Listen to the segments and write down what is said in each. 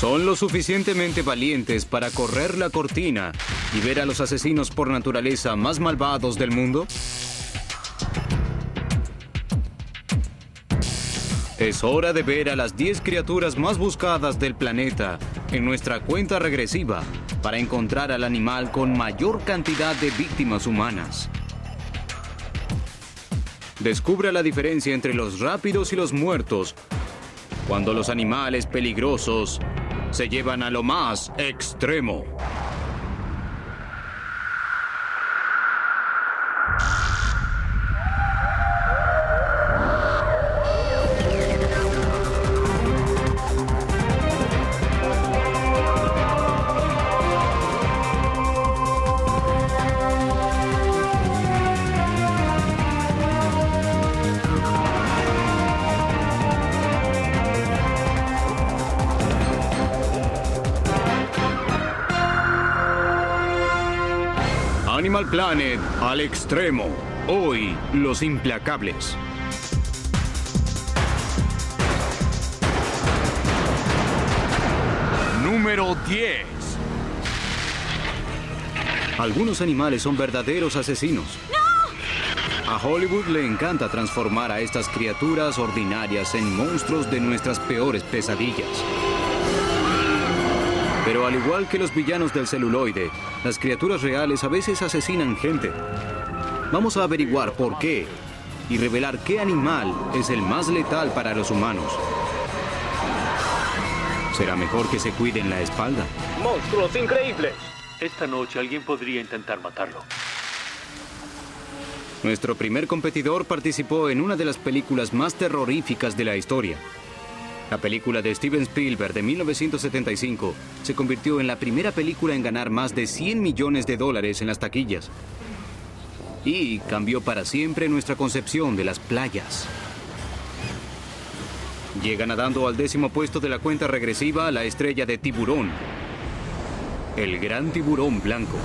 ¿Son lo suficientemente valientes para correr la cortina y ver a los asesinos por naturaleza más malvados del mundo? Es hora de ver a las 10 criaturas más buscadas del planeta en nuestra cuenta regresiva para encontrar al animal con mayor cantidad de víctimas humanas. Descubra la diferencia entre los rápidos y los muertos cuando los animales peligrosos se llevan a lo más extremo. Planet al extremo. Hoy, los implacables. Número 10. Algunos animales son verdaderos asesinos. A Hollywood le encanta transformar a estas criaturas ordinarias en monstruos de nuestras peores pesadillas. Pero al igual que los villanos del celuloide, las criaturas reales a veces asesinan gente. Vamos a averiguar por qué y revelar qué animal es el más letal para los humanos. Será mejor que se cuiden la espalda. ¡Monstruos increíbles! Esta noche alguien podría intentar matarlo. Nuestro primer competidor participó en una de las películas más terroríficas de la historia. La película de Steven Spielberg de 1975 se convirtió en la primera película en ganar más de 100 millones de dólares en las taquillas. Y cambió para siempre nuestra concepción de las playas. Llega nadando al décimo puesto de la cuenta regresiva la estrella de tiburón, el gran tiburón blanco.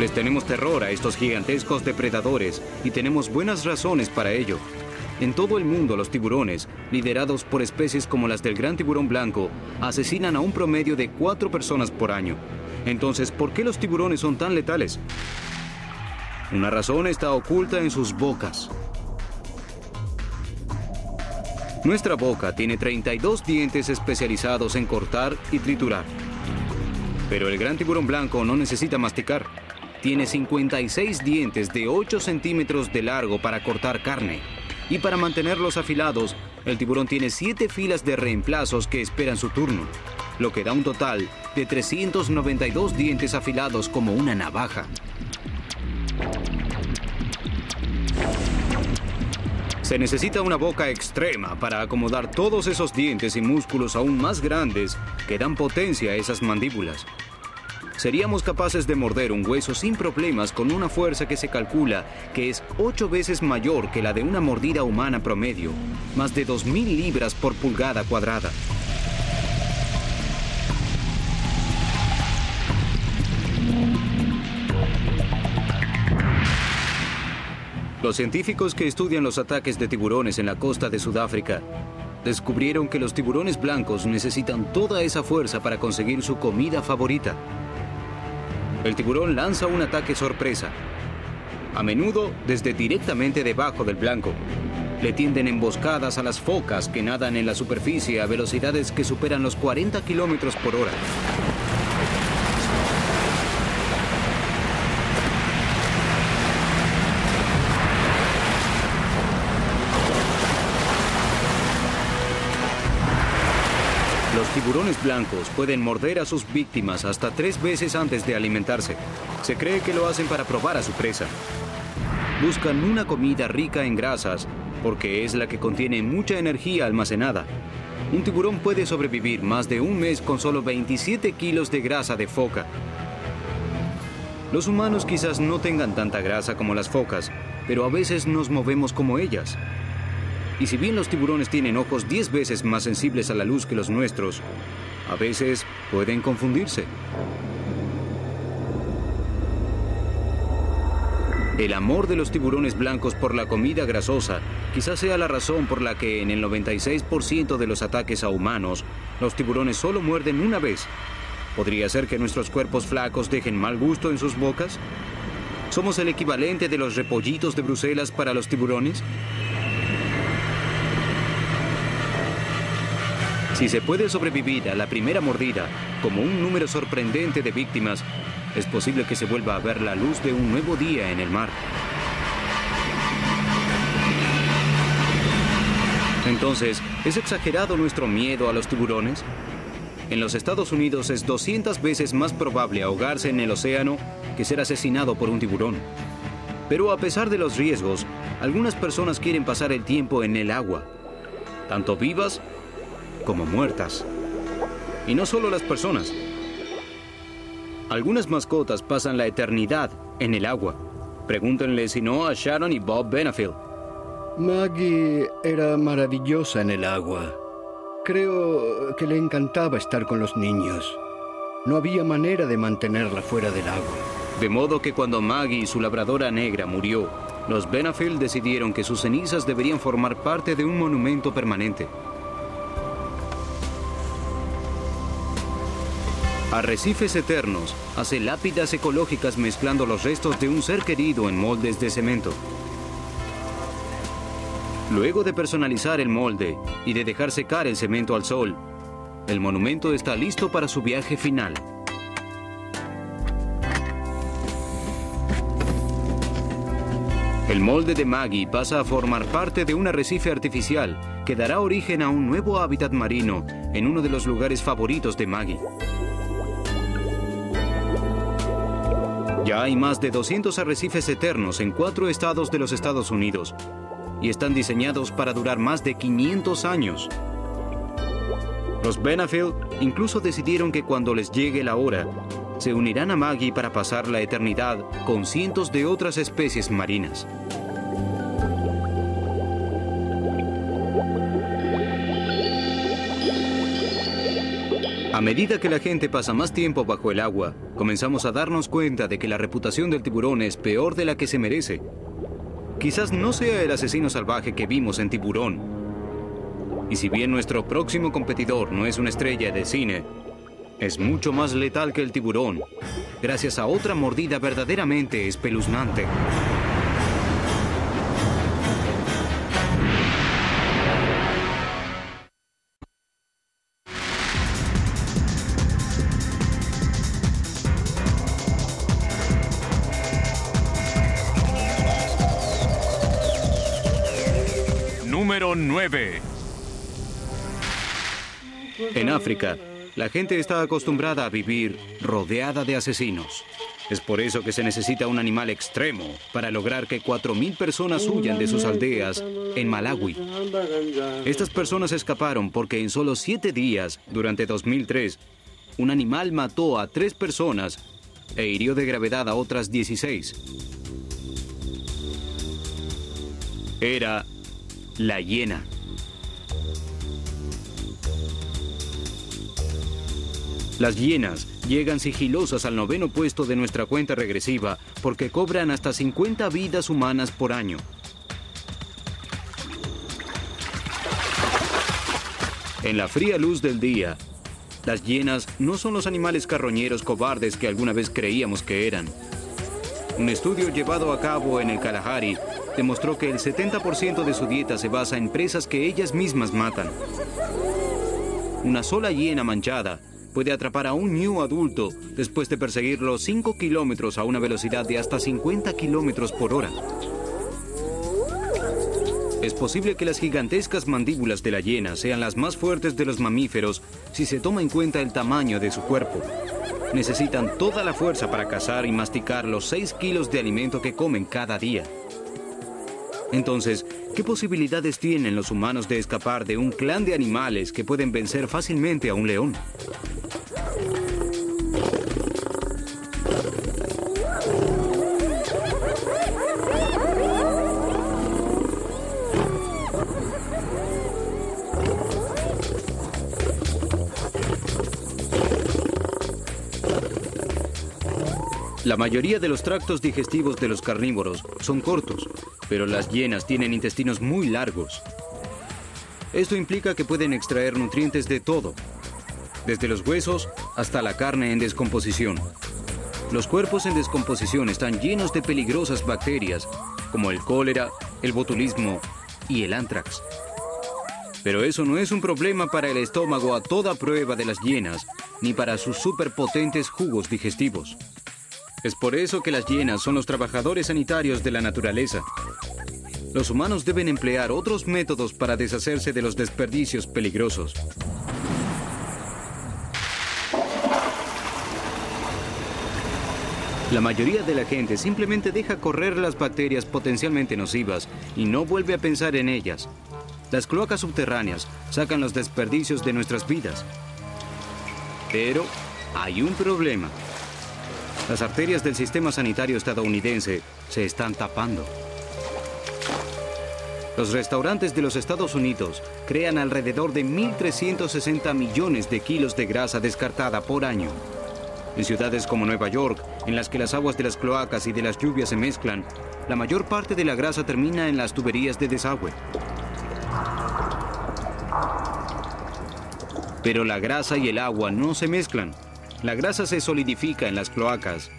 Les tenemos terror a estos gigantescos depredadores y tenemos buenas razones para ello. En todo el mundo los tiburones, liderados por especies como las del gran tiburón blanco, asesinan a un promedio de cuatro personas por año. Entonces, ¿por qué los tiburones son tan letales? Una razón está oculta en sus bocas. Nuestra boca tiene 32 dientes especializados en cortar y triturar. Pero el gran tiburón blanco no necesita masticar. Tiene 56 dientes de 8 centímetros de largo para cortar carne. Y para mantenerlos afilados, el tiburón tiene 7 filas de reemplazos que esperan su turno, lo que da un total de 392 dientes afilados como una navaja. Se necesita una boca extrema para acomodar todos esos dientes y músculos aún más grandes que dan potencia a esas mandíbulas. Seríamos capaces de morder un hueso sin problemas con una fuerza que se calcula que es ocho veces mayor que la de una mordida humana promedio, más de 2.000 libras por pulgada cuadrada. Los científicos que estudian los ataques de tiburones en la costa de Sudáfrica descubrieron que los tiburones blancos necesitan toda esa fuerza para conseguir su comida favorita. El tiburón lanza un ataque sorpresa, a menudo desde directamente debajo del blanco. Le tienden emboscadas a las focas que nadan en la superficie a velocidades que superan los 40 kilómetros por hora. Tiburones blancos pueden morder a sus víctimas hasta tres veces antes de alimentarse. Se cree que lo hacen para probar a su presa. Buscan una comida rica en grasas porque es la que contiene mucha energía almacenada. Un tiburón puede sobrevivir más de un mes con solo 27 kilos de grasa de foca. Los humanos quizás no tengan tanta grasa como las focas, pero a veces nos movemos como ellas. Y si bien los tiburones tienen ojos 10 veces más sensibles a la luz que los nuestros, a veces pueden confundirse. El amor de los tiburones blancos por la comida grasosa quizás sea la razón por la que en el 96% de los ataques a humanos, los tiburones solo muerden una vez. ¿Podría ser que nuestros cuerpos flacos dejen mal gusto en sus bocas? ¿Somos el equivalente de los repollitos de Bruselas para los tiburones? Si se puede sobrevivir a la primera mordida como un número sorprendente de víctimas, es posible que se vuelva a ver la luz de un nuevo día en el mar. Entonces, ¿es exagerado nuestro miedo a los tiburones? En los Estados Unidos es 200 veces más probable ahogarse en el océano que ser asesinado por un tiburón. Pero a pesar de los riesgos, algunas personas quieren pasar el tiempo en el agua, tanto vivas como muertas. Y no solo las personas. Algunas mascotas pasan la eternidad en el agua. Pregúntenle si no a Sharon y Bob Benefield. Maggie era maravillosa en el agua. Creo que le encantaba estar con los niños. No había manera de mantenerla fuera del agua. De modo que cuando Maggie, su labradora negra, murió, los Benefield decidieron que sus cenizas deberían formar parte de un monumento permanente. Arrecifes Eternos hace lápidas ecológicas mezclando los restos de un ser querido en moldes de cemento. Luego de personalizar el molde y de dejar secar el cemento al sol, el monumento está listo para su viaje final. El molde de Maggie pasa a formar parte de un arrecife artificial que dará origen a un nuevo hábitat marino en uno de los lugares favoritos de Maggie. Ya hay más de 200 arrecifes eternos en cuatro estados de los Estados Unidos y están diseñados para durar más de 500 años. Los Benefield incluso decidieron que cuando les llegue la hora, se unirán a Maggie para pasar la eternidad con cientos de otras especies marinas. A medida que la gente pasa más tiempo bajo el agua, comenzamos a darnos cuenta de que la reputación del tiburón es peor de la que se merece. Quizás no sea el asesino salvaje que vimos en Tiburón. Y si bien nuestro próximo competidor no es una estrella de cine, es mucho más letal que el tiburón, gracias a otra mordida verdaderamente espeluznante. África, la gente está acostumbrada a vivir rodeada de asesinos. Es por eso que se necesita un animal extremo para lograr que 4.000 personas huyan de sus aldeas en Malawi. Estas personas escaparon porque en solo siete días, durante 2003, un animal mató a tres personas e hirió de gravedad a otras 16. Era la hiena. Las hienas llegan sigilosas al noveno puesto de nuestra cuenta regresiva porque cobran hasta 50 vidas humanas por año. En la fría luz del día, las hienas no son los animales carroñeros cobardes que alguna vez creíamos que eran. Un estudio llevado a cabo en el Kalahari demostró que el 70% de su dieta se basa en presas que ellas mismas matan. Una sola hiena manchada puede atrapar a un ñu adulto después de perseguirlo 5 kilómetros a una velocidad de hasta 50 kilómetros por hora. Es posible que las gigantescas mandíbulas de la hiena sean las más fuertes de los mamíferos si se toma en cuenta el tamaño de su cuerpo. Necesitan toda la fuerza para cazar y masticar los 6 kilos de alimento que comen cada día. Entonces, ¿qué posibilidades tienen los humanos de escapar de un clan de animales que pueden vencer fácilmente a un león? La mayoría de los tractos digestivos de los carnívoros son cortos, pero las hienas tienen intestinos muy largos. Esto implica que pueden extraer nutrientes de todo, desde los huesos hasta la carne en descomposición. Los cuerpos en descomposición están llenos de peligrosas bacterias, como el cólera, el botulismo y el antrax. Pero eso no es un problema para el estómago a toda prueba de las hienas, ni para sus superpotentes jugos digestivos. Es por eso que las hienas son los trabajadores sanitarios de la naturaleza. Los humanos deben emplear otros métodos para deshacerse de los desperdicios peligrosos. La mayoría de la gente simplemente deja correr las bacterias potencialmente nocivas y no vuelve a pensar en ellas. Las cloacas subterráneas sacan los desperdicios de nuestras vidas. Pero hay un problema. Las arterias del sistema sanitario estadounidense se están tapando. Los restaurantes de los Estados Unidos crean alrededor de 1.360 millones de kilos de grasa descartada por año. En ciudades como Nueva York, en las que las aguas de las cloacas y de las lluvias se mezclan, la mayor parte de la grasa termina en las tuberías de desagüe. Pero la grasa y el agua no se mezclan. La grasa se solidifica en las cloacas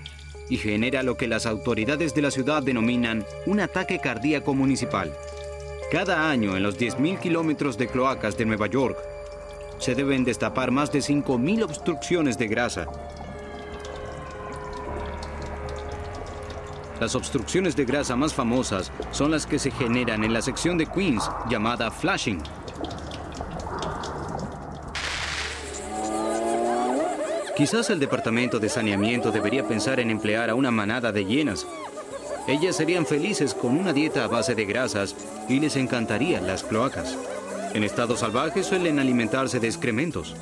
y genera lo que las autoridades de la ciudad denominan un ataque cardíaco municipal. Cada año en los 10.000 kilómetros de cloacas de Nueva York se deben destapar más de 5.000 obstrucciones de grasa Las obstrucciones de grasa más famosas son las que se generan en la sección de Queens llamada flashing. Quizás el departamento de saneamiento debería pensar en emplear a una manada de hienas. Ellas serían felices con una dieta a base de grasas y les encantarían las cloacas. En estado salvaje suelen alimentarse de excrementos,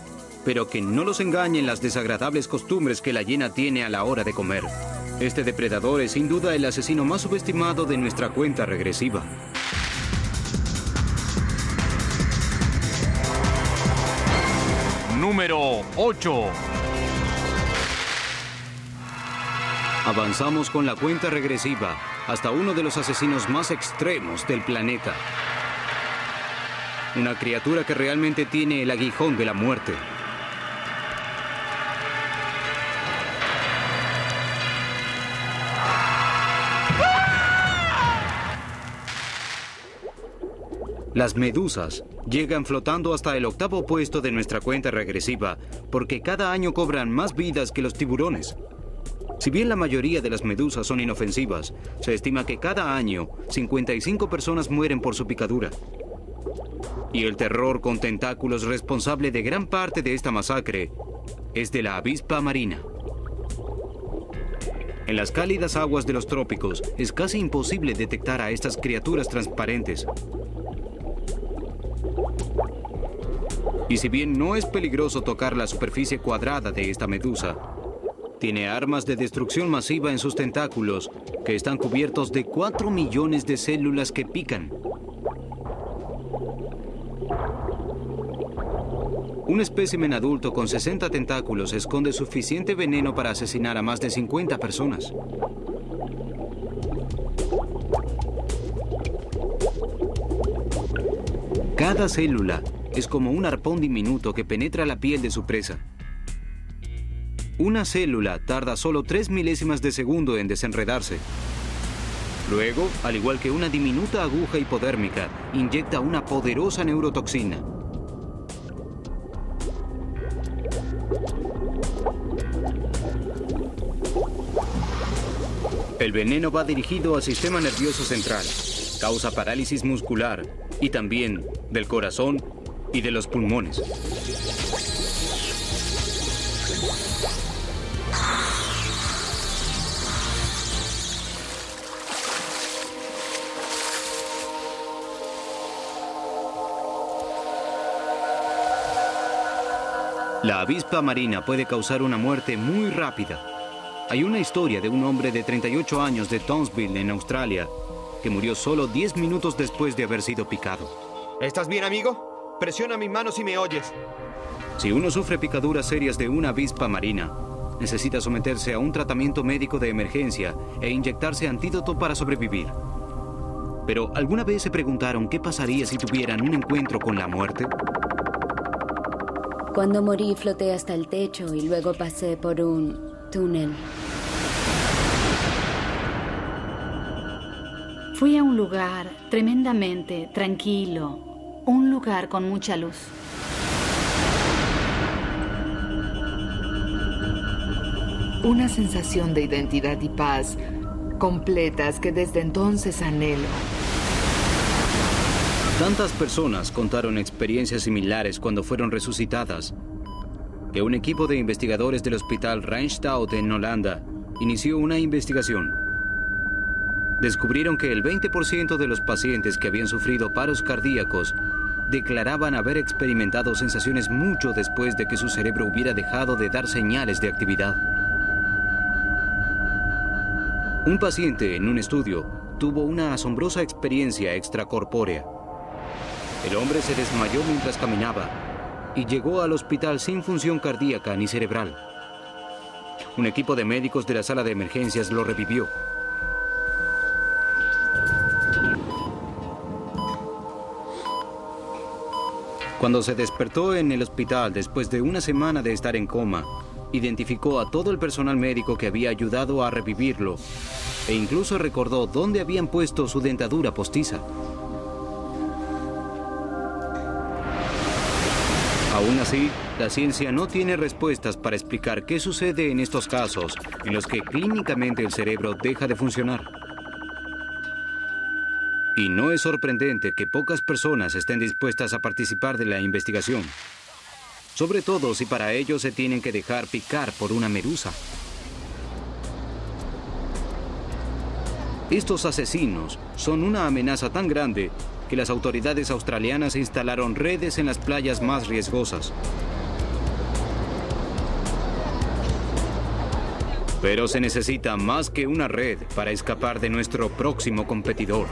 pero que no los engañen las desagradables costumbres que la hiena tiene a la hora de comer. Este depredador es sin duda el asesino más subestimado de nuestra cuenta regresiva. Número 8. Avanzamos con la cuenta regresiva hasta uno de los asesinos más extremos del planeta. Una criatura que realmente tiene el aguijón de la muerte. Las medusas llegan flotando hasta el octavo puesto de nuestra cuenta regresiva porque cada año cobran más vidas que los tiburones. Si bien la mayoría de las medusas son inofensivas, se estima que cada año 55 personas mueren por su picadura. Y el terror con tentáculos responsable de gran parte de esta masacre es de la avispa marina. En las cálidas aguas de los trópicos es casi imposible detectar a estas criaturas transparentes, Y si bien no es peligroso tocar la superficie cuadrada de esta medusa, tiene armas de destrucción masiva en sus tentáculos que están cubiertos de 4 millones de células que pican. Un espécimen adulto con 60 tentáculos esconde suficiente veneno para asesinar a más de 50 personas. Cada célula es como un arpón diminuto que penetra la piel de su presa. Una célula tarda solo tres milésimas de segundo en desenredarse. Luego, al igual que una diminuta aguja hipodérmica, inyecta una poderosa neurotoxina. El veneno va dirigido al sistema nervioso central, causa parálisis muscular y también del corazón y de los pulmones. La avispa marina puede causar una muerte muy rápida. Hay una historia de un hombre de 38 años de Townsville, en Australia, que murió solo 10 minutos después de haber sido picado. ¿Estás bien, amigo? Presiona mi mano si me oyes. Si uno sufre picaduras serias de una avispa marina, necesita someterse a un tratamiento médico de emergencia e inyectarse antídoto para sobrevivir. Pero ¿alguna vez se preguntaron qué pasaría si tuvieran un encuentro con la muerte? Cuando morí floté hasta el techo y luego pasé por un túnel. Fui a un lugar tremendamente tranquilo, un lugar con mucha luz. Una sensación de identidad y paz completas que desde entonces anhelo. Tantas personas contaron experiencias similares cuando fueron resucitadas, que un equipo de investigadores del hospital Rijnstaut en Holanda inició una investigación. Descubrieron que el 20% de los pacientes que habían sufrido paros cardíacos declaraban haber experimentado sensaciones mucho después de que su cerebro hubiera dejado de dar señales de actividad. Un paciente en un estudio tuvo una asombrosa experiencia extracorpórea. El hombre se desmayó mientras caminaba y llegó al hospital sin función cardíaca ni cerebral. Un equipo de médicos de la sala de emergencias lo revivió. Cuando se despertó en el hospital después de una semana de estar en coma, identificó a todo el personal médico que había ayudado a revivirlo e incluso recordó dónde habían puesto su dentadura postiza. Aún así, la ciencia no tiene respuestas para explicar qué sucede en estos casos en los que clínicamente el cerebro deja de funcionar. Y no es sorprendente que pocas personas estén dispuestas a participar de la investigación sobre todo si para ello se tienen que dejar picar por una medusa. Estos asesinos son una amenaza tan grande que las autoridades australianas instalaron redes en las playas más riesgosas. Pero se necesita más que una red para escapar de nuestro próximo competidor.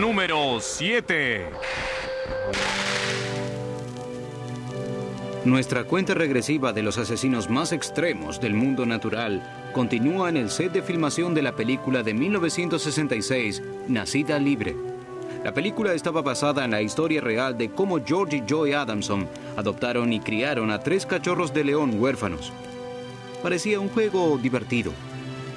Número 7. Nuestra cuenta regresiva de los asesinos más extremos del mundo natural continúa en el set de filmación de la película de 1966, Nacida Libre. La película estaba basada en la historia real de cómo George y Joy Adamson adoptaron y criaron a tres cachorros de león huérfanos. Parecía un juego divertido,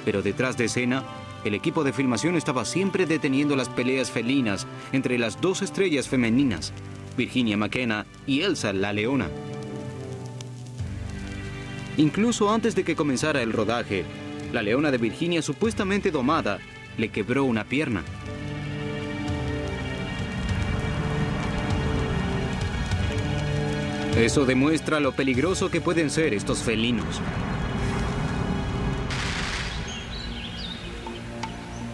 pero detrás de escena el equipo de filmación estaba siempre deteniendo las peleas felinas entre las dos estrellas femeninas, Virginia McKenna y Elsa la Leona. Incluso antes de que comenzara el rodaje, la leona de Virginia supuestamente domada le quebró una pierna. Eso demuestra lo peligroso que pueden ser estos felinos.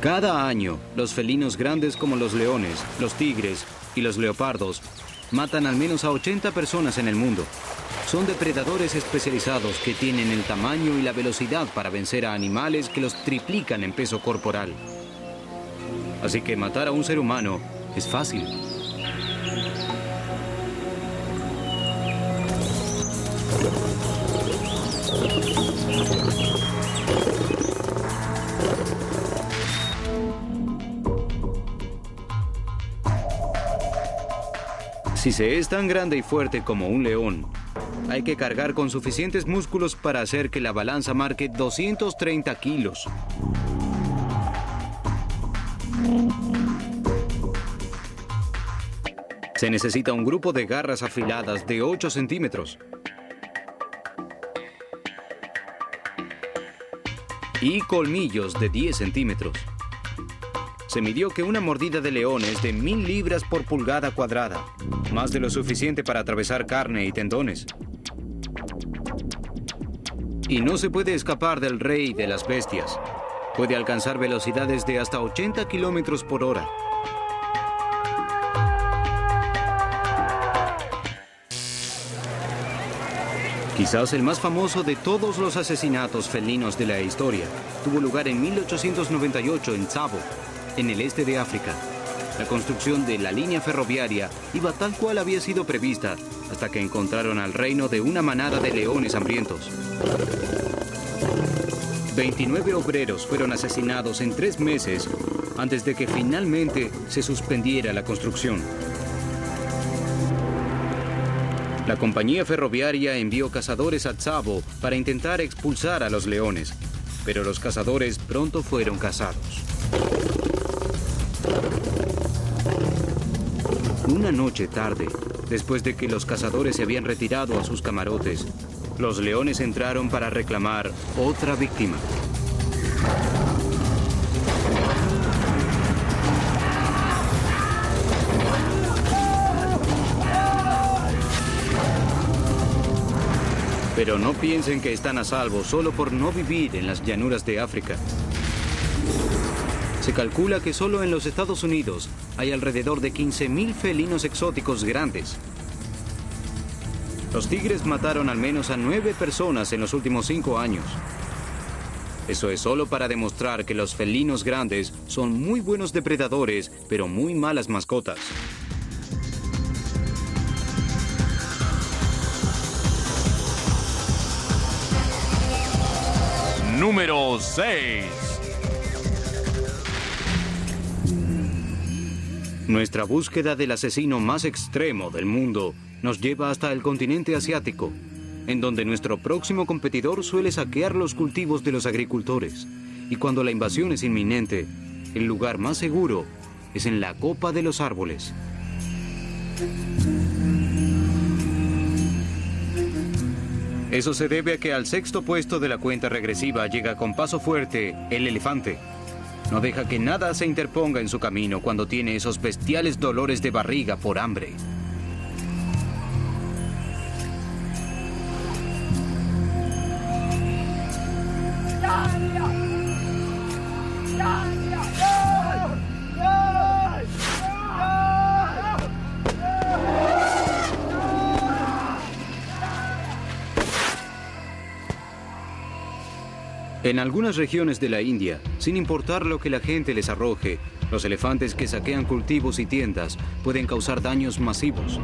Cada año, los felinos grandes como los leones, los tigres y los leopardos matan al menos a 80 personas en el mundo. Son depredadores especializados que tienen el tamaño y la velocidad para vencer a animales que los triplican en peso corporal. Así que matar a un ser humano es fácil. Si se es tan grande y fuerte como un león, hay que cargar con suficientes músculos para hacer que la balanza marque 230 kilos. Se necesita un grupo de garras afiladas de 8 centímetros. Y colmillos de 10 centímetros. Se midió que una mordida de león es de mil libras por pulgada cuadrada, más de lo suficiente para atravesar carne y tendones. Y no se puede escapar del rey de las bestias. Puede alcanzar velocidades de hasta 80 kilómetros por hora. Quizás el más famoso de todos los asesinatos felinos de la historia tuvo lugar en 1898 en Tsavo, en el este de África. La construcción de la línea ferroviaria iba tal cual había sido prevista, hasta que encontraron al reino de una manada de leones hambrientos. 29 obreros fueron asesinados en tres meses antes de que finalmente se suspendiera la construcción. La compañía ferroviaria envió cazadores a Tsavo para intentar expulsar a los leones, pero los cazadores pronto fueron cazados. Una noche tarde, después de que los cazadores se habían retirado a sus camarotes, los leones entraron para reclamar otra víctima. Pero no piensen que están a salvo solo por no vivir en las llanuras de África. Se calcula que solo en los Estados Unidos hay alrededor de 15.000 felinos exóticos grandes. Los tigres mataron al menos a nueve personas en los últimos cinco años. Eso es solo para demostrar que los felinos grandes son muy buenos depredadores, pero muy malas mascotas. Número 6. Nuestra búsqueda del asesino más extremo del mundo nos lleva hasta el continente asiático, en donde nuestro próximo competidor suele saquear los cultivos de los agricultores. Y cuando la invasión es inminente, el lugar más seguro es en la copa de los árboles. Eso se debe a que al sexto puesto de la cuenta regresiva llega con paso fuerte el elefante. No deja que nada se interponga en su camino cuando tiene esos bestiales dolores de barriga por hambre. En algunas regiones de la India, sin importar lo que la gente les arroje, los elefantes que saquean cultivos y tiendas pueden causar daños masivos.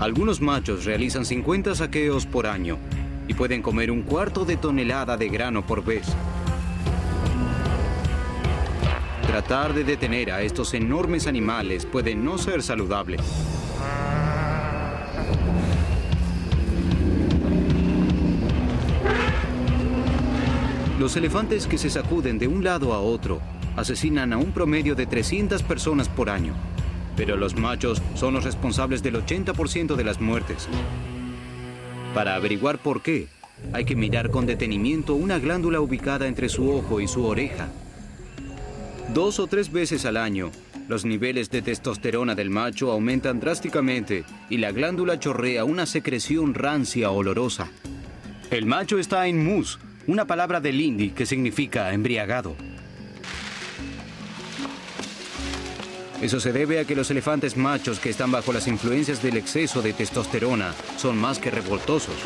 Algunos machos realizan 50 saqueos por año y pueden comer un cuarto de tonelada de grano por vez. Tratar de detener a estos enormes animales puede no ser saludable. Los elefantes que se sacuden de un lado a otro asesinan a un promedio de 300 personas por año, pero los machos son los responsables del 80% de las muertes. Para averiguar por qué, hay que mirar con detenimiento una glándula ubicada entre su ojo y su oreja. Dos o tres veces al año, los niveles de testosterona del macho aumentan drásticamente y la glándula chorrea una secreción rancia olorosa. El macho está en mus, una palabra del hindi que significa embriagado. Eso se debe a que los elefantes machos que están bajo las influencias del exceso de testosterona son más que revoltosos.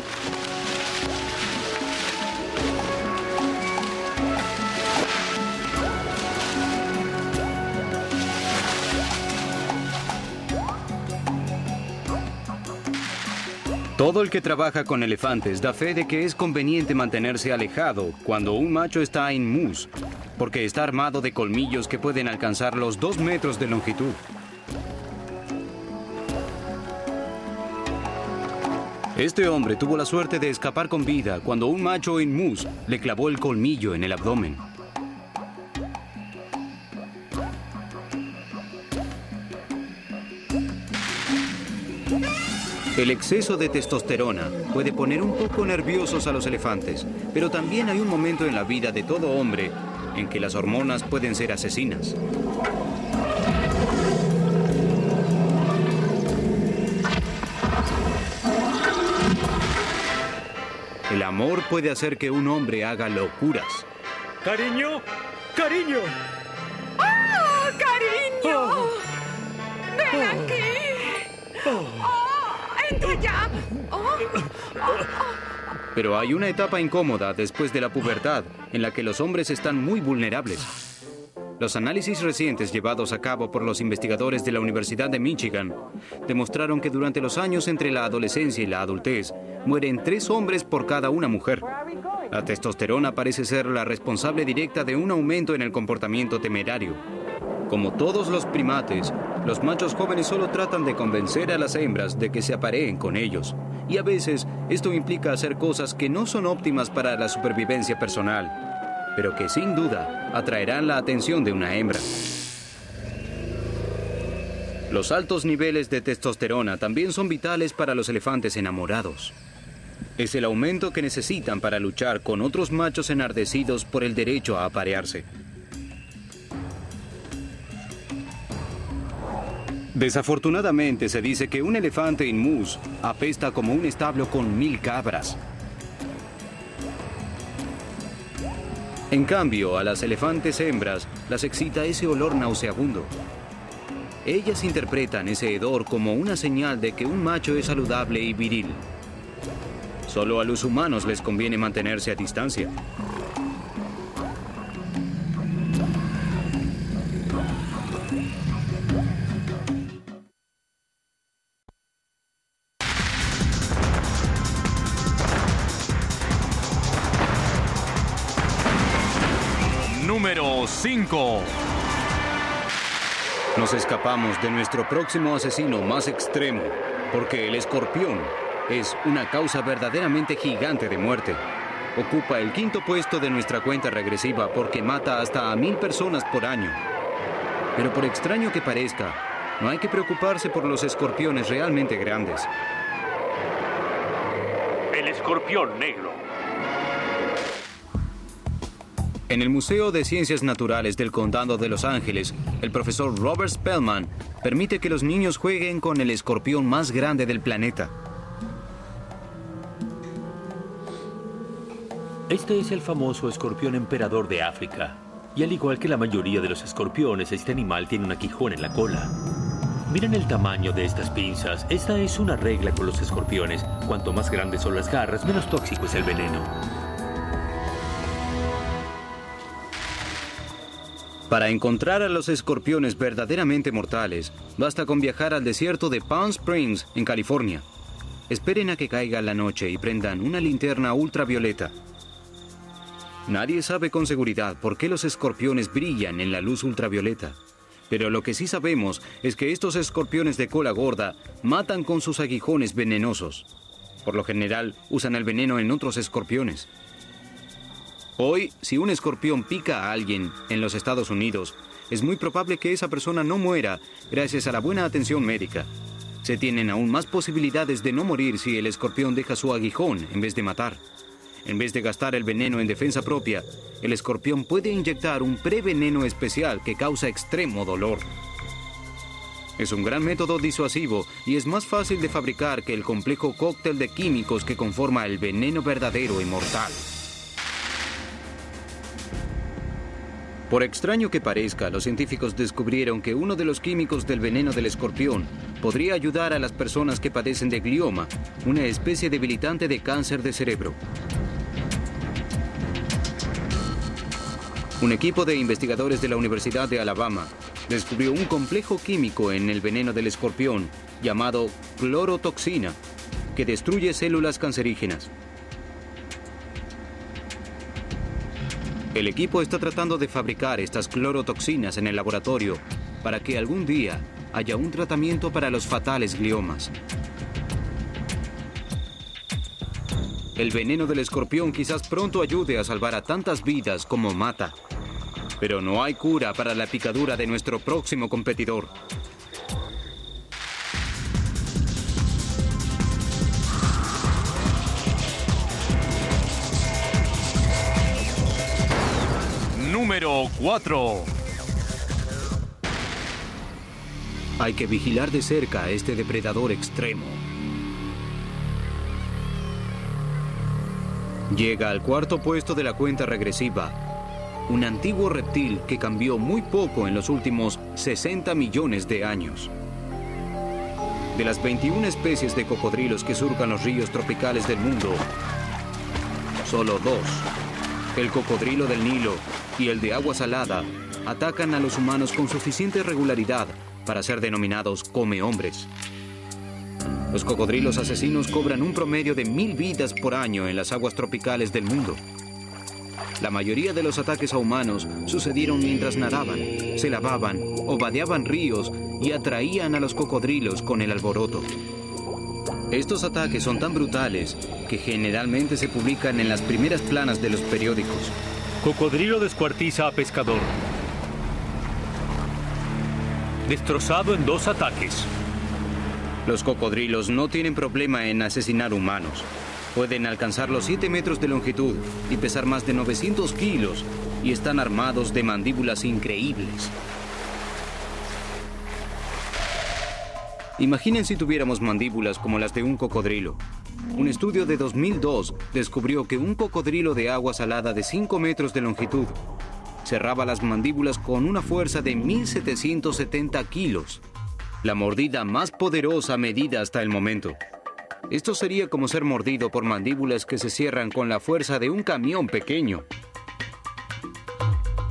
Todo el que trabaja con elefantes da fe de que es conveniente mantenerse alejado cuando un macho está en mus, porque está armado de colmillos que pueden alcanzar los dos metros de longitud. Este hombre tuvo la suerte de escapar con vida cuando un macho en mus le clavó el colmillo en el abdomen. El exceso de testosterona puede poner un poco nerviosos a los elefantes, pero también hay un momento en la vida de todo hombre en que las hormonas pueden ser asesinas. El amor puede hacer que un hombre haga locuras. Cariño, cariño. ¡Oh, cariño! ¡Ven aquí! ¡Oh, ¡Oh! Pero hay una etapa incómoda después de la pubertad en la que los hombres están muy vulnerables. Los análisis recientes llevados a cabo por los investigadores de la Universidad de Michigan demostraron que durante los años entre la adolescencia y la adultez mueren tres hombres por cada una mujer. La testosterona parece ser la responsable directa de un aumento en el comportamiento temerario. Como todos los primates, los machos jóvenes solo tratan de convencer a las hembras de que se apareen con ellos. Y a veces esto implica hacer cosas que no son óptimas para la supervivencia personal, pero que sin duda atraerán la atención de una hembra. Los altos niveles de testosterona también son vitales para los elefantes enamorados. Es el aumento que necesitan para luchar con otros machos enardecidos por el derecho a aparearse. Desafortunadamente se dice que un elefante en mus apesta como un establo con mil cabras. En cambio, a las elefantes hembras las excita ese olor nauseabundo. Ellas interpretan ese hedor como una señal de que un macho es saludable y viril. Solo a los humanos les conviene mantenerse a distancia. Escapamos de nuestro próximo asesino más extremo, porque el escorpión es una causa verdaderamente gigante de muerte. Ocupa el quinto puesto de nuestra cuenta regresiva porque mata hasta a mil personas por año. Pero por extraño que parezca, no hay que preocuparse por los escorpiones realmente grandes. El escorpión negro. En el Museo de Ciencias Naturales del Condado de Los Ángeles, el profesor Robert Spellman permite que los niños jueguen con el escorpión más grande del planeta. Este es el famoso escorpión emperador de África. Y al igual que la mayoría de los escorpiones, este animal tiene un aguijón en la cola. Miren el tamaño de estas pinzas. Esta es una regla con los escorpiones. Cuanto más grandes son las garras, menos tóxico es el veneno. Para encontrar a los escorpiones verdaderamente mortales, basta con viajar al desierto de Palm Springs, en California. Esperen a que caiga la noche y prendan una linterna ultravioleta. Nadie sabe con seguridad por qué los escorpiones brillan en la luz ultravioleta. Pero lo que sí sabemos es que estos escorpiones de cola gorda matan con sus aguijones venenosos. Por lo general, usan el veneno en otros escorpiones. Hoy, si un escorpión pica a alguien en los Estados Unidos, es muy probable que esa persona no muera gracias a la buena atención médica. Se tienen aún más posibilidades de no morir si el escorpión deja su aguijón en vez de matar. En vez de gastar el veneno en defensa propia, el escorpión puede inyectar un preveneno especial que causa extremo dolor. Es un gran método disuasivo y es más fácil de fabricar que el complejo cóctel de químicos que conforma el veneno verdadero y mortal. Por extraño que parezca, los científicos descubrieron que uno de los químicos del veneno del escorpión podría ayudar a las personas que padecen de glioma, una especie debilitante de cáncer de cerebro. Un equipo de investigadores de la Universidad de Alabama descubrió un complejo químico en el veneno del escorpión llamado clorotoxina, que destruye células cancerígenas. El equipo está tratando de fabricar estas clorotoxinas en el laboratorio para que algún día haya un tratamiento para los fatales gliomas. El veneno del escorpión quizás pronto ayude a salvar a tantas vidas como mata. Pero no hay cura para la picadura de nuestro próximo competidor. Número 4. Hay que vigilar de cerca a este depredador extremo. Llega al cuarto puesto de la cuenta regresiva, un antiguo reptil que cambió muy poco en los últimos 60 millones de años. De las 21 especies de cocodrilos que surcan los ríos tropicales del mundo, Solo dos, el cocodrilo del Nilo y el de agua salada, atacan a los humanos con suficiente regularidad para ser denominados come hombres. Los cocodrilos asesinos cobran un promedio de mil vidas por año en las aguas tropicales del mundo. La mayoría de los ataques a humanos sucedieron mientras nadaban, se lavaban o vadeaban ríos y atraían a los cocodrilos con el alboroto. Estos ataques son tan brutales que generalmente se publican en las primeras planas de los periódicos. Cocodrilo descuartiza a pescador. Destrozado en dos ataques. Los cocodrilos no tienen problema en asesinar humanos. Pueden alcanzar los 7 metros de longitud y pesar más de 900 kilos y están armados de mandíbulas increíbles. Imaginen si tuviéramos mandíbulas como las de un cocodrilo. Un estudio de 2002 descubrió que un cocodrilo de agua salada de 5 metros de longitud cerraba las mandíbulas con una fuerza de 1.770 kilos, la mordida más poderosa medida hasta el momento. Esto sería como ser mordido por mandíbulas que se cierran con la fuerza de un camión pequeño.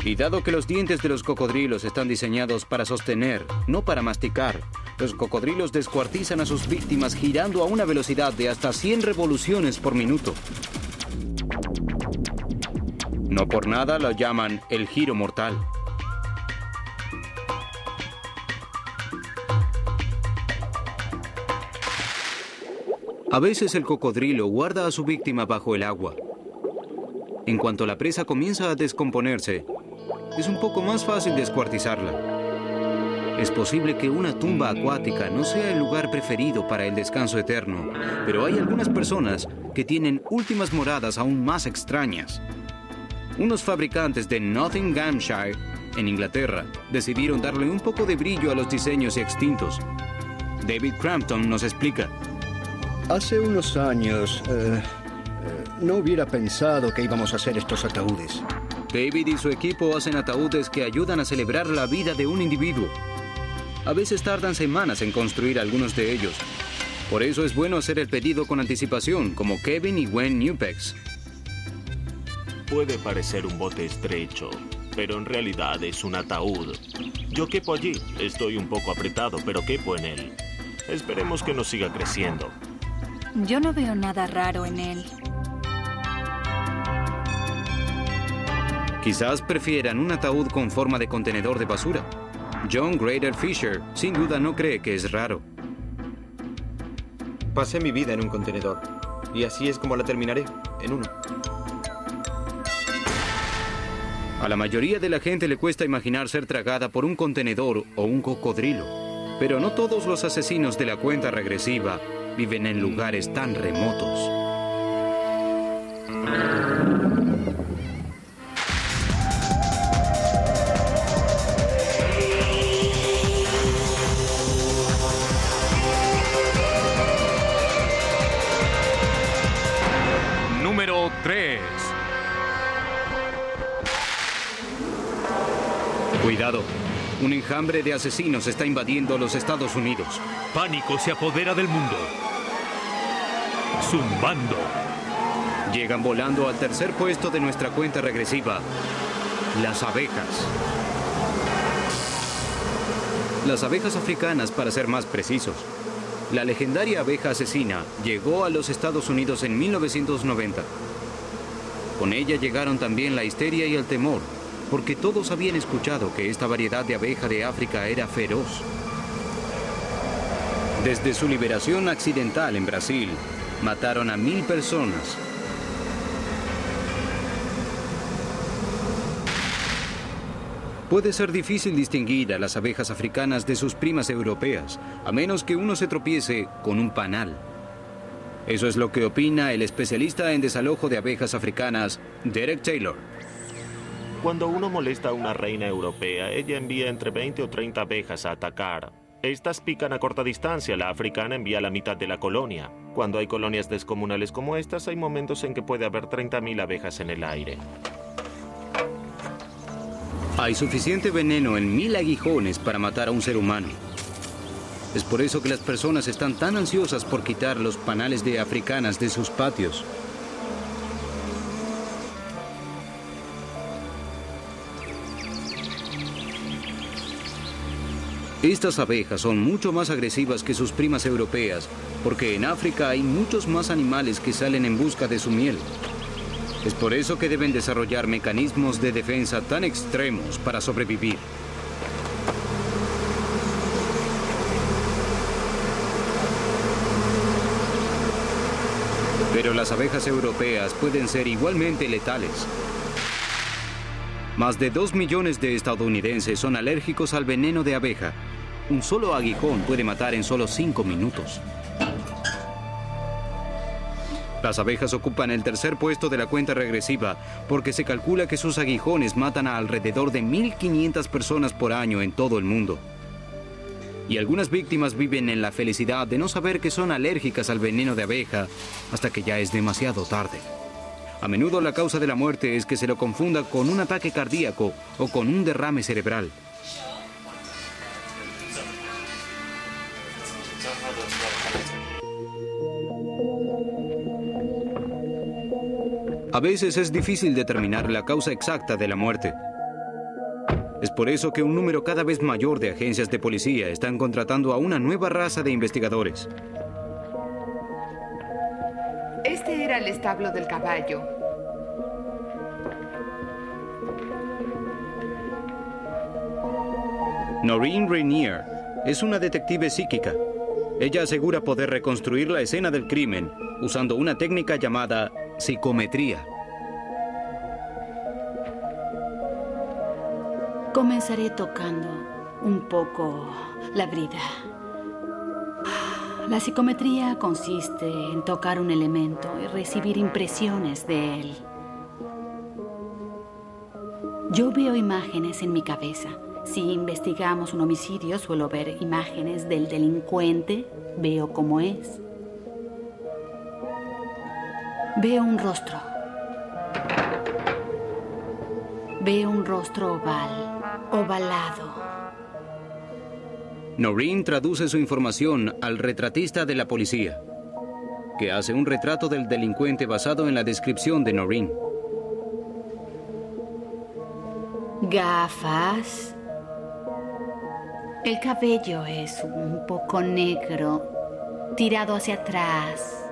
Y dado que los dientes de los cocodrilos están diseñados para sostener, no para masticar, los cocodrilos descuartizan a sus víctimas girando a una velocidad de hasta 100 revoluciones por minuto. No por nada lo llaman el giro mortal. A veces el cocodrilo guarda a su víctima bajo el agua. En cuanto la presa comienza a descomponerse, es un poco más fácil descuartizarla. Es posible que una tumba acuática no sea el lugar preferido para el descanso eterno, pero hay algunas personas que tienen últimas moradas aún más extrañas. Unos fabricantes de Nottinghamshire, en Inglaterra, decidieron darle un poco de brillo a los diseños extintos. David Crampton nos explica. Hace unos años eh, eh, no hubiera pensado que íbamos a hacer estos ataúdes. David y su equipo hacen ataúdes que ayudan a celebrar la vida de un individuo. A veces tardan semanas en construir algunos de ellos. Por eso es bueno hacer el pedido con anticipación, como Kevin y Gwen Newpex. Puede parecer un bote estrecho, pero en realidad es un ataúd. Yo quepo allí, estoy un poco apretado, pero quepo en él. Esperemos que no siga creciendo. Yo no veo nada raro en él. Quizás prefieran un ataúd con forma de contenedor de basura. John Grader Fisher sin duda no cree que es raro. Pasé mi vida en un contenedor. Y así es como la terminaré, en uno. A la mayoría de la gente le cuesta imaginar ser tragada por un contenedor o un cocodrilo. Pero no todos los asesinos de la cuenta regresiva viven en lugares tan remotos. Un enjambre de asesinos está invadiendo los Estados Unidos. Pánico se apodera del mundo. Zumbando. Llegan volando al tercer puesto de nuestra cuenta regresiva. Las abejas. Las abejas africanas, para ser más precisos. La legendaria abeja asesina llegó a los Estados Unidos en 1990. Con ella llegaron también la histeria y el temor, porque todos habían escuchado que esta variedad de abeja de África era feroz. Desde su liberación accidental en Brasil, mataron a mil personas. Puede ser difícil distinguir a las abejas africanas de sus primas europeas, a menos que uno se tropiece con un panal. Eso es lo que opina el especialista en desalojo de abejas africanas, Derek Taylor. Cuando uno molesta a una reina europea, ella envía entre 20 o 30 abejas a atacar. Estas pican a corta distancia, la africana envía la mitad de la colonia. Cuando hay colonias descomunales como estas, hay momentos en que puede haber 30.000 abejas en el aire. Hay suficiente veneno en mil aguijones para matar a un ser humano. Es por eso que las personas están tan ansiosas por quitar los panales de africanas de sus patios. Estas abejas son mucho más agresivas que sus primas europeas, porque en África hay muchos más animales que salen en busca de su miel. Es por eso que deben desarrollar mecanismos de defensa tan extremos para sobrevivir. Pero las abejas europeas pueden ser igualmente letales. Más de 2 millones de estadounidenses son alérgicos al veneno de abeja. Un solo aguijón puede matar en solo 5 minutos. Las abejas ocupan el tercer puesto de la cuenta regresiva porque se calcula que sus aguijones matan a alrededor de 1.500 personas por año en todo el mundo. Y algunas víctimas viven en la felicidad de no saber que son alérgicas al veneno de abeja hasta que ya es demasiado tarde. A menudo la causa de la muerte es que se lo confunda con un ataque cardíaco o con un derrame cerebral. A veces es difícil determinar la causa exacta de la muerte. Es por eso que un número cada vez mayor de agencias de policía están contratando a una nueva raza de investigadores. Era el establo del caballo. Noreen Rainier es una detective psíquica. Ella asegura poder reconstruir la escena del crimen usando una técnica llamada psicometría. Comenzaré tocando un poco la brida. La psicometría consiste en tocar un elemento y recibir impresiones de él. Yo veo imágenes en mi cabeza. Si investigamos un homicidio, suelo ver imágenes del delincuente, veo cómo es. Veo un rostro. Veo un rostro oval, ovalado. Noreen traduce su información al retratista de la policía, que hace un retrato del delincuente basado en la descripción de Noreen. Gafas. El cabello es un poco negro, tirado hacia atrás.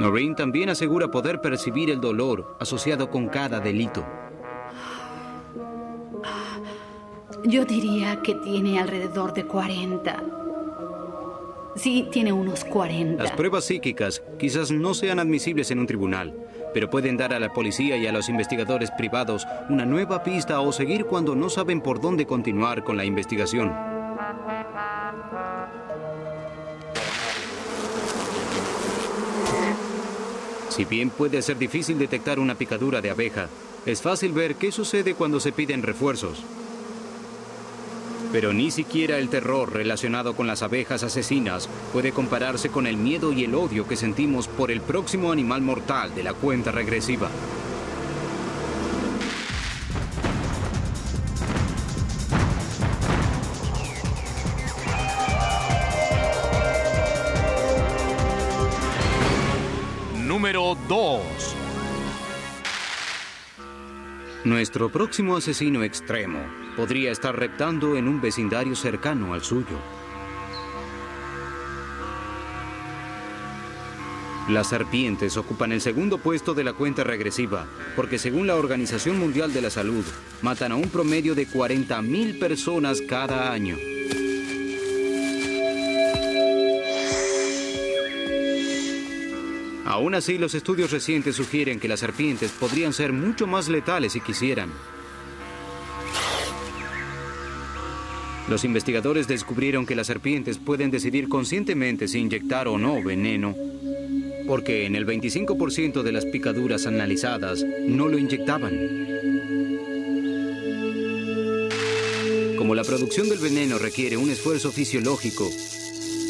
Noreen también asegura poder percibir el dolor asociado con cada delito. Yo diría que tiene alrededor de 40. Sí, tiene unos 40. Las pruebas psíquicas quizás no sean admisibles en un tribunal, pero pueden dar a la policía y a los investigadores privados una nueva pista o seguir cuando no saben por dónde continuar con la investigación. Si bien puede ser difícil detectar una picadura de abeja, es fácil ver qué sucede cuando se piden refuerzos. Pero ni siquiera el terror relacionado con las abejas asesinas puede compararse con el miedo y el odio que sentimos por el próximo animal mortal de la cuenta regresiva. Número 2. Nuestro próximo asesino extremo podría estar reptando en un vecindario cercano al suyo. Las serpientes ocupan el segundo puesto de la cuenta regresiva, porque según la Organización Mundial de la Salud, matan a un promedio de 40.000 personas cada año. Aún así, los estudios recientes sugieren que las serpientes podrían ser mucho más letales si quisieran. Los investigadores descubrieron que las serpientes pueden decidir conscientemente si inyectar o no veneno, porque en el 25% de las picaduras analizadas no lo inyectaban. Como la producción del veneno requiere un esfuerzo fisiológico,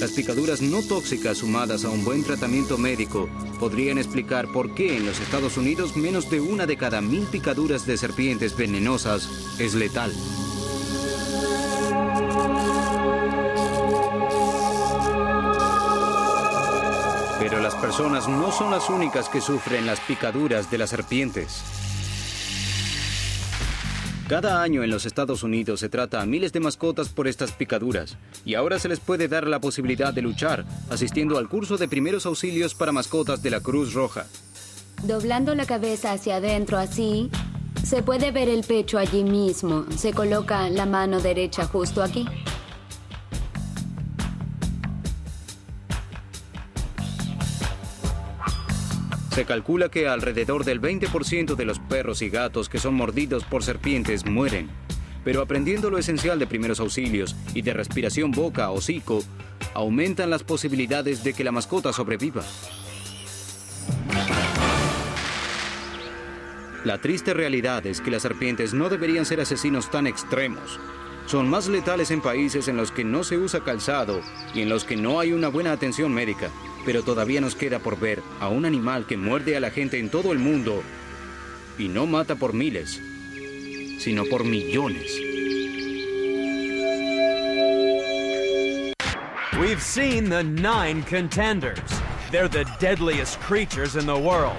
las picaduras no tóxicas sumadas a un buen tratamiento médico podrían explicar por qué en los Estados Unidos menos de una de cada mil picaduras de serpientes venenosas es letal. Pero las personas no son las únicas que sufren las picaduras de las serpientes. Cada año en los Estados Unidos se trata a miles de mascotas por estas picaduras y ahora se les puede dar la posibilidad de luchar asistiendo al curso de primeros auxilios para mascotas de la Cruz Roja. Doblando la cabeza hacia adentro así, se puede ver el pecho allí mismo. Se coloca la mano derecha justo aquí. Se calcula que alrededor del 20% de los perros y gatos que son mordidos por serpientes mueren. Pero aprendiendo lo esencial de primeros auxilios y de respiración boca o hocico, aumentan las posibilidades de que la mascota sobreviva. La triste realidad es que las serpientes no deberían ser asesinos tan extremos. Son más letales en países en los que no se usa calzado y en los que no hay una buena atención médica. Pero todavía nos queda por ver a un animal que muerde a la gente en todo el mundo y no mata por miles, sino por millones. We've seen the nine contenders. They're the deadliest creatures in the world.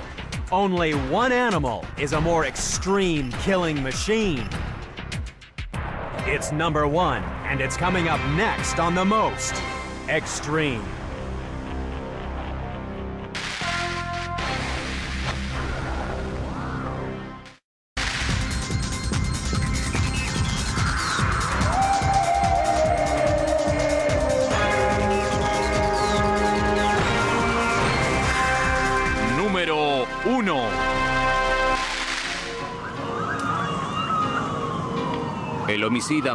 Only one animal is a more extreme killing machine. It's number one, and it's coming up next on the most extreme.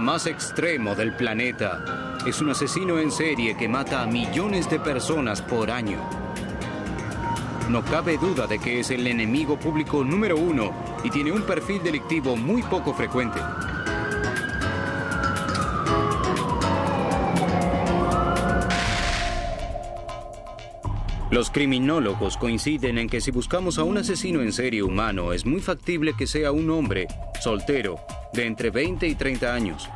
Más extremo del planeta es un asesino en serie que mata a millones de personas por año. No cabe duda de que es el enemigo público número uno y tiene un perfil delictivo muy poco frecuente. Los criminólogos coinciden en que si buscamos a un asesino en serie humano es muy factible que sea un hombre soltero de entre 20 y 30 años.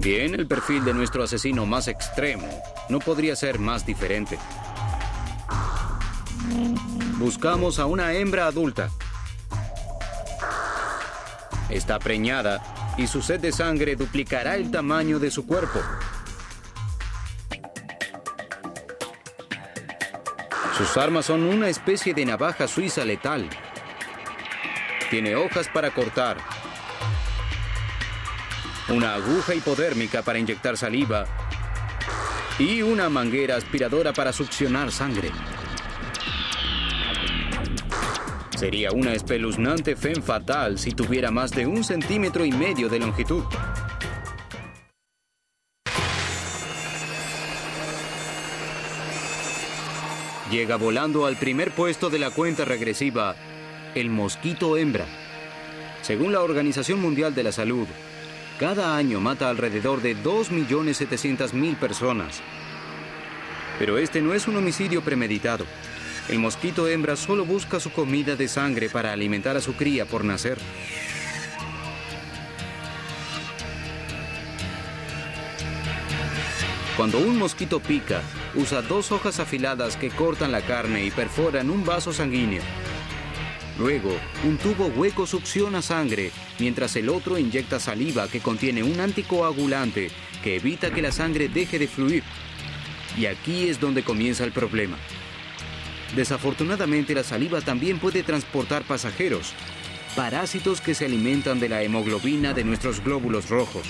Bien, el perfil de nuestro asesino más extremo no podría ser más diferente. Buscamos a una hembra adulta. Está preñada y su sed de sangre duplicará el tamaño de su cuerpo. Sus armas son una especie de navaja suiza letal. Tiene hojas para cortar, una aguja hipodérmica para inyectar saliva y una manguera aspiradora para succionar sangre. Sería una espeluznante femme fatal si tuviera más de un centímetro y medio de longitud. Llega volando al primer puesto de la cuenta regresiva, el mosquito hembra. Según la Organización Mundial de la Salud, cada año mata alrededor de 2.700.000 personas. Pero este no es un homicidio premeditado. El mosquito hembra solo busca su comida de sangre para alimentar a su cría por nacer. Cuando un mosquito pica, usa dos hojas afiladas que cortan la carne y perforan un vaso sanguíneo. Luego, un tubo hueco succiona sangre, mientras el otro inyecta saliva que contiene un anticoagulante que evita que la sangre deje de fluir. Y aquí es donde comienza el problema. Desafortunadamente, la saliva también puede transportar pasajeros, parásitos que se alimentan de la hemoglobina de nuestros glóbulos rojos.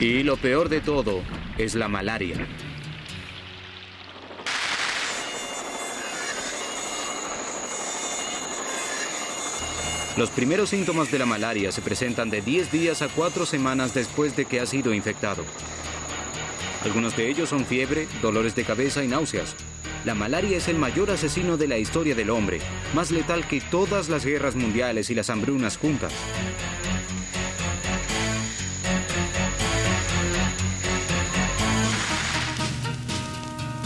Y lo peor de todo es la malaria. Los primeros síntomas de la malaria se presentan de 10 días a 4 semanas después de que ha sido infectado. Algunos de ellos son fiebre, dolores de cabeza y náuseas. La malaria es el mayor asesino de la historia del hombre, más letal que todas las guerras mundiales y las hambrunas juntas.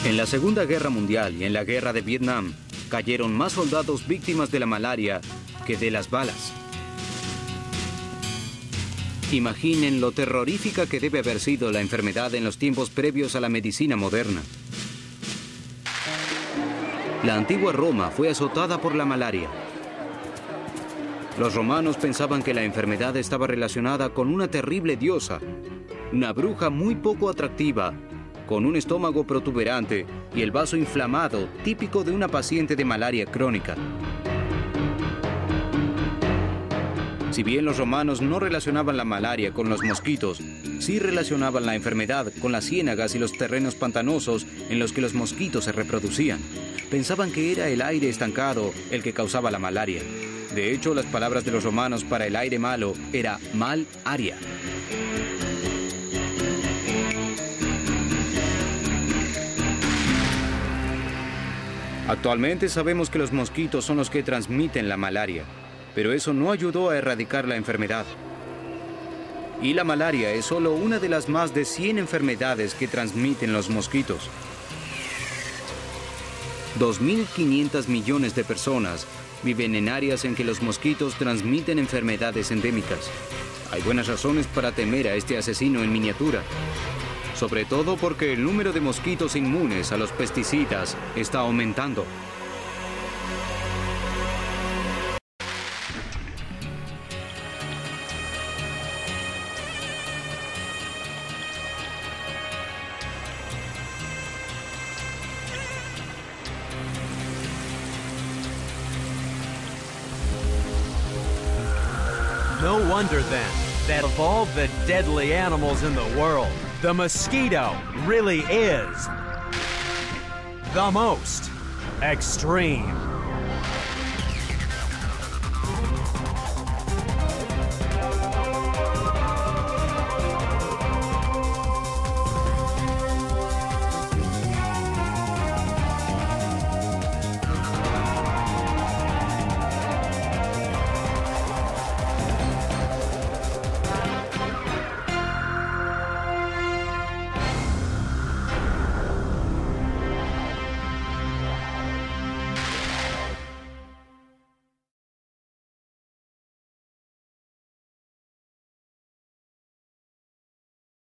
En la Segunda Guerra Mundial y en la Guerra de Vietnam cayeron más soldados víctimas de la malaria que de las balas. Imaginen lo terrorífica que debe haber sido la enfermedad en los tiempos previos a la medicina moderna. La antigua Roma fue azotada por la malaria. Los romanos pensaban que la enfermedad estaba relacionada con una terrible diosa, una bruja muy poco atractiva, con un estómago protuberante y el vaso inflamado típico de una paciente de malaria crónica. Si bien los romanos no relacionaban la malaria con los mosquitos, sí relacionaban la enfermedad con las ciénagas y los terrenos pantanosos en los que los mosquitos se reproducían. Pensaban que era el aire estancado el que causaba la malaria. De hecho, las palabras de los romanos para el aire malo era mal aria. Actualmente sabemos que los mosquitos son los que transmiten la malaria, pero eso no ayudó a erradicar la enfermedad. Y la malaria es solo una de las más de 100 enfermedades que transmiten los mosquitos. 2.500 millones de personas viven en áreas en que los mosquitos transmiten enfermedades endémicas. Hay buenas razones para temer a este asesino en miniatura. Sobre todo porque el número de mosquitos inmunes a los pesticidas está aumentando. No wonder then that of all the deadly animals in the world, the mosquito really is the most extreme.